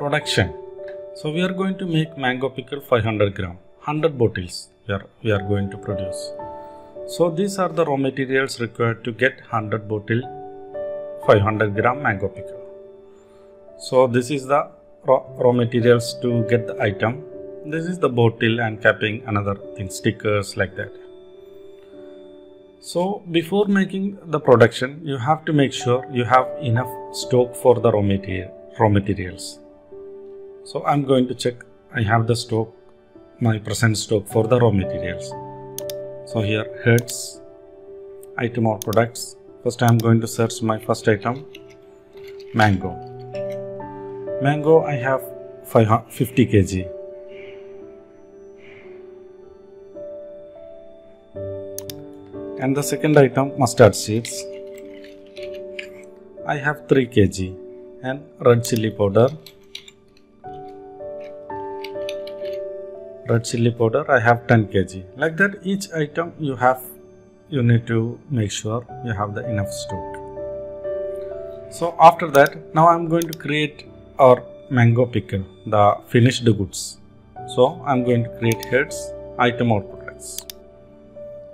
production. So we are going to make mango pickle 500 gram, 100 bottles we are, we are going to produce. So these are the raw materials required to get 100 bottle 500 gram mango pickle. So this is the raw, raw materials to get the item. This is the bottle and capping another thing, stickers like that. So before making the production, you have to make sure you have enough stock for the raw material raw materials. So I'm going to check I have the stock my present stock for the raw materials. So here heads item or products. First I'm going to search my first item mango. Mango I have 50 kg. And the second item mustard seeds. I have 3 kg and red chili powder red chili powder I have 10 kg. Like that each item you have you need to make sure you have the enough stock. So after that now I'm going to create our mango pickle the finished goods. So I'm going to create heads item or products.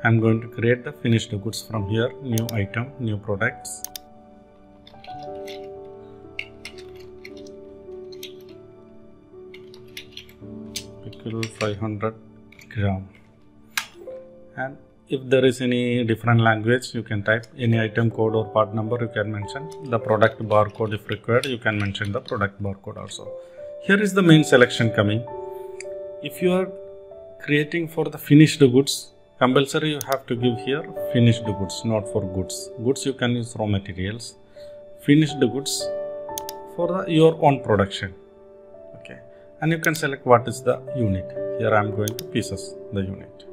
I'm going to create the finished goods from here new item new products pickle 500 gram. And if there is any different language you can type any item code or part number you can mention. The product barcode if required you can mention the product barcode also. Here is the main selection coming. If you are creating for the finished goods compulsory you have to give here finished goods not for goods. Goods you can use raw materials. Finished goods for the, your own production and you can select what is the unit. Here i am going to pieces the unit.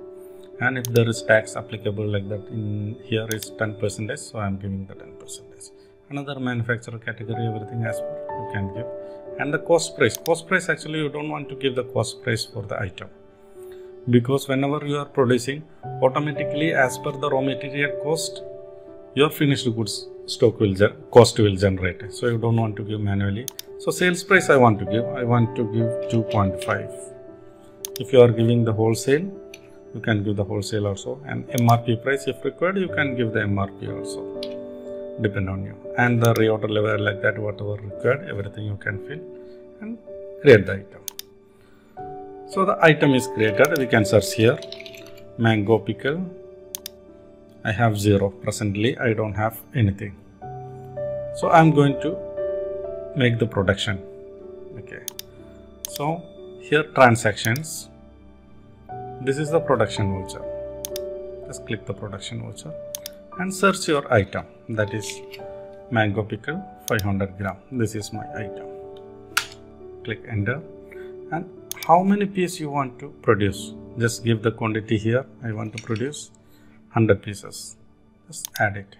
And if there is tax applicable like that in here is 10 percentage so i am giving the 10 percentage. Another manufacturer category everything as per you can give. And the cost price. Cost price actually you don't want to give the cost price for the item. Because whenever you are producing automatically as per the raw material cost your finished goods stock will cost will generate. So you don't want to give manually. So sales price i want to give. I want to give 2.5 if you are giving the wholesale you can give the wholesale also. And mrp price if required you can give the mrp also. Depend on you. And the reorder level like that whatever required everything you can fill and create the item. So the item is created. We can search here. Mango pickle I have 0 presently I don't have anything. So I'm going to make the production. Okay. So here transactions. This is the production voucher. Just click the production voucher and search your item. That is mango pickle 500 gram. This is my item. Click enter. And how many pieces you want to produce? Just give the quantity here. I want to produce 100 pieces. Just add it.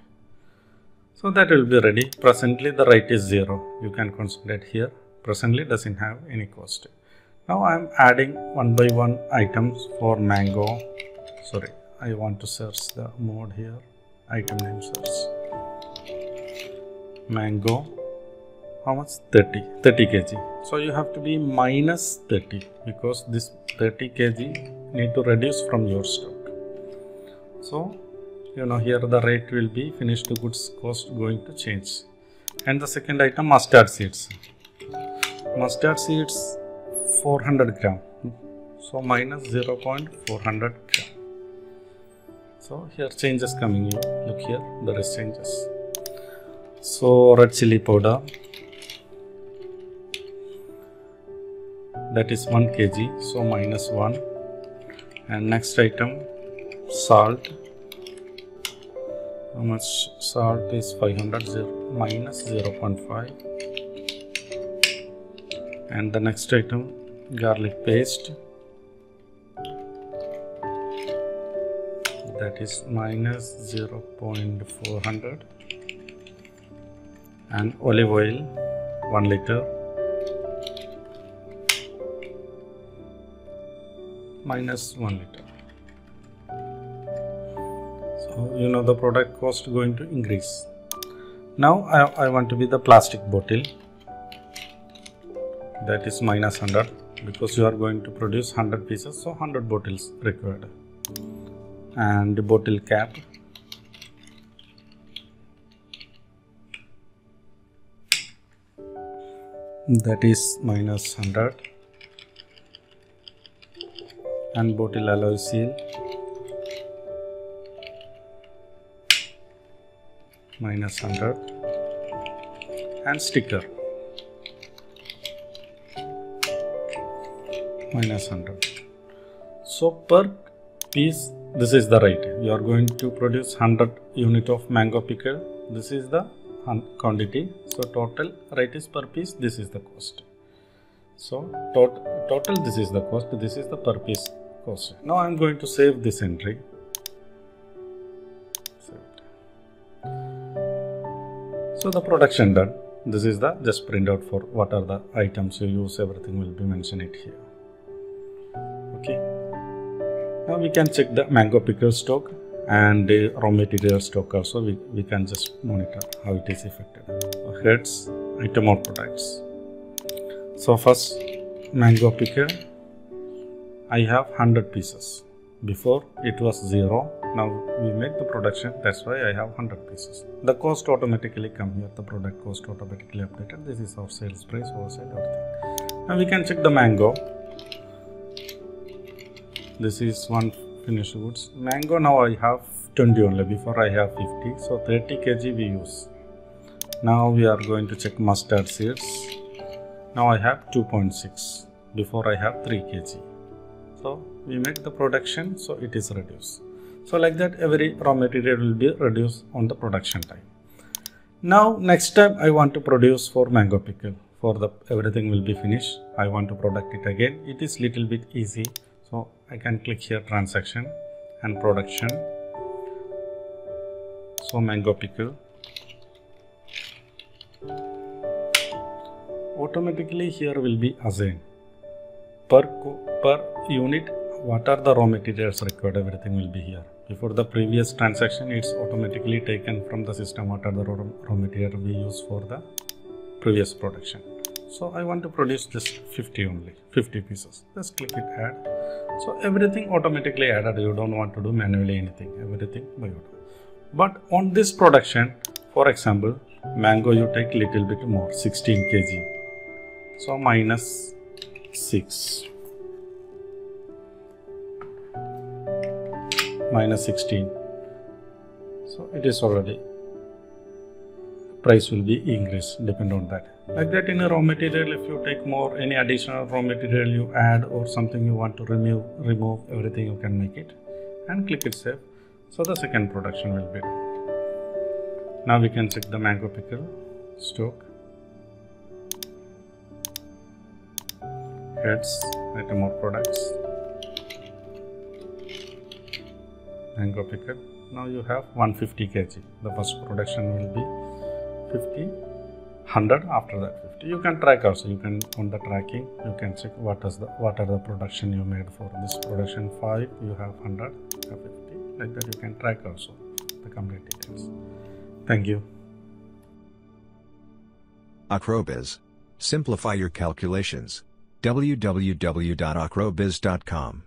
So that will be ready. Presently the rate is 0 you can concentrate here. Presently doesn't have any cost. Now I am adding one by one items for mango. Sorry I want to search the mode here. Item name search. Mango. How much? 30 30 kg. So you have to be minus 30 because this 30 kg need to reduce from your stock so you know here the rate will be finished goods cost going to change. And the second item mustard seeds. Mustard seeds 400 gram. So minus 0.400 gram. So here changes coming you look here there is changes. So red chili powder. That is 1 kg. So minus 1 and next item salt. How much salt is 500 zero, minus 0.5 and the next item garlic paste. That is minus 0.400 and olive oil 1 liter. Minus 1 liter you know the product cost going to increase. Now I, I want to be the plastic bottle. That is minus 100 because you are going to produce 100 pieces so 100 bottles required. And the bottle cap. That is minus 100 and bottle alloy seal minus 100 and sticker. Minus 100 so per piece this is the rate. You are going to produce 100 unit of mango pickle. This is the quantity. So total rate is per piece. This is the cost. So tot total this is the cost. This is the per piece cost. Now i'm going to save this entry so the production done. This is the just printout for what are the items you use everything will be mentioned it here. Okay. Now we can check the mango pickle stock and the raw material stock also. We, we can just monitor how it is affected. Heads item or products. So first mango pickle. I have 100 pieces before it was zero. Now we make the production. That's why i have 100 pieces. The cost automatically come here. The product cost automatically updated. This is our sales price wholesale everything. Now we can check the mango. This is one finished goods mango now i have 20 only. Before i have 50 so 30 kg we use. Now we are going to check mustard seeds. Now i have 2.6 before i have 3 kg. So we make the production so it is reduced. So like that every raw material will be reduced on the production time. Now next time i want to produce for mango pickle. For the everything will be finished i want to product it again. It is little bit easy so i can click here transaction and production. So mango pickle. Automatically here will be assigned per per unit what are the raw materials required? Everything will be here. Before the previous transaction it's automatically taken from the system. What are the raw, material we use for the previous production? So i want to produce this 50 only 50 pieces. Just click it add. So everything automatically added. You don't want to do manually anything. Everything by auto but on this production for example mango you take little bit more 16 kg. So minus 6 minus 16 so it is already price will be increased depend on that. Like that in a raw material if you take more any additional raw material you add or something you want to remove remove everything you can make it and click it save so the second production will be done. Now we can check the mango pickle stock. Heads item of products now you have 150 kg. The first production will be 50 100 after that 50 you can track also. You can on the tracking you can check what is the what are the production you made for this production. 5 you have 100 you have 50 like that you can track also the complete details. Thank you. AccroBIZ. Simplify your calculations. www.accrobiz.com